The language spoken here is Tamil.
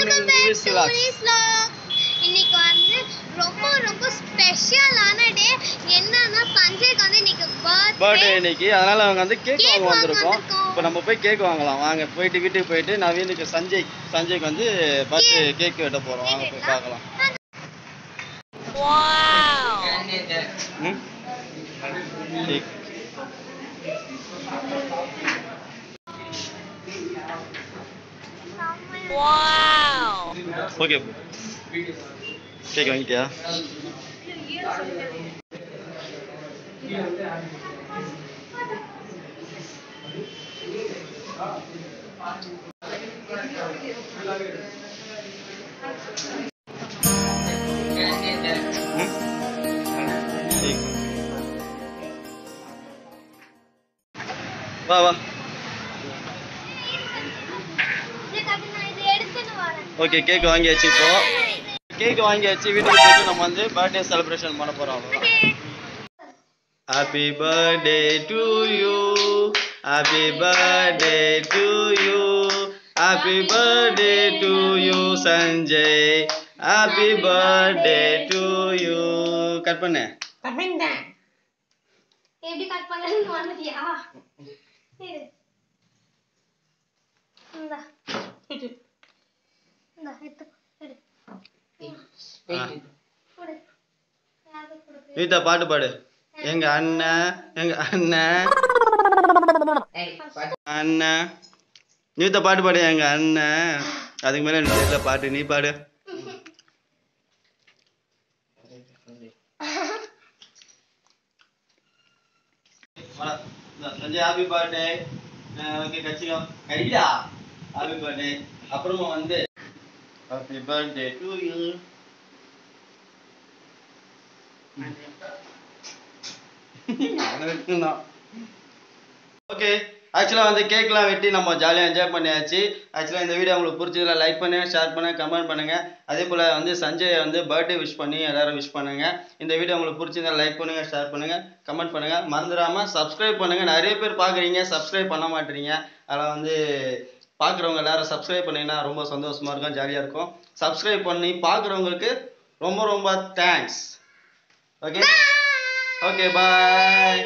வெல்கம் பேக் டு இன்னைக்கு வந்து ரொம்ப ரொம்ப ஸ்பெஷலான டே என்னன்னா சஞ்சய்க்கு வந்து இன்னைக்கு பர்த்டே இன்னைக்கு. அதனால அவங்க வந்து கேக் வாங்க வந்திருக்கோம். இப்போ நம்ம போய் கேக் வாங்கலாம். வாங்க போயிட்டு வீட்டுக்கு போயிட்டு நவீனுக்கு சஞ்சய் சஞ்சய்க்கு வந்து பர்த்டே கேக் வெட்ட போறோம். வாங்க போய் பார்க்கலாம். கேக் ஓகே கேக் வாங்கிட்டியா ம் கேக் வா வா ஓகே கேக் வாங்கியாச்சு இப்போ கேக் வாங்கியாச்சு வீட்டுக்கு போயிட்டு நம்ம வந்து பர்த்டே செலிப்ரேஷன் பண்ண போறோம் அவ்வளவுதான். Happy birthday to you happy birthday to you happy birthday to you Sanjay happy birthday to you cut பண்ணு. எப்படி கட் பண்ணலன்னு வந்துட்டியா இரு. இந்தா. இந்தா வீட்டா பாட்டு பாடு. எங்க அண்ணன் எங்க அண்ணன் அண்ணன் நீத்த பாட்டு பாடு எங்க அண்ணன் அதுக்கு மேல எனக்கு தெரியல பாட்டு நீ பாடு. சஞ்சய் ஹாப்பி பர்த்டே ஓகே கச்சிகம் கடிடா ஹாப்பி பர்த்டே அப்புறமா வந்து happy birthday to you okay ஆக்சுவலாக வந்து கேக்லாம் வெட்டி நம்ம ஜாலியாக என்ஜாய் பண்ணியாச்சு. ஆக்சுவலாக இந்த வீடியோ உங்களுக்கு பிடிச்சதுல லைக் பண்ணுங்க ஷேர் பண்ணுங்க கமெண்ட் பண்ணுங்க. அதே போல் வந்து சஞ்சய் வந்து பர்த்டே விஷ் பண்ணி எல்லாரும் விஷ் பண்ணுங்க. இந்த வீடியோ உங்களுக்கு பிடிச்சதா லைக் பண்ணுங்க ஷேர் பண்ணுங்க கமெண்ட் பண்ணுங்க. மறந்துடாம சப்ஸ்கிரைப் பண்ணுங்க. நிறைய பேர் பார்க்குறீங்க சப்ஸ்கிரைப் பண்ண மாட்டீங்க அதெல்லாம் வந்து பார்க்குறவங்க எல்லாரும் சப்ஸ்கிரைப் பண்ணிங்கன்னா ரொம்ப சந்தோஷமா இருக்கும் ஜாலியாக இருக்கும். சப்ஸ்கிரைப் பண்ணி பார்க்குறவங்களுக்கு ரொம்ப ரொம்ப தேங்க்ஸ் ஓகே ஓகே பாய்